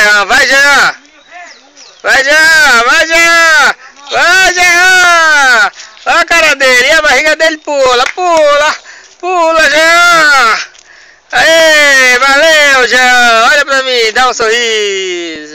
Vai, Jean! Vai, Jean! Vai, Jean! Vai, Jean! Olha a cara dele, e a barriga dele pula, pula! Pula, Jean! Aê, valeu, Jean! Olha pra mim, dá um sorriso!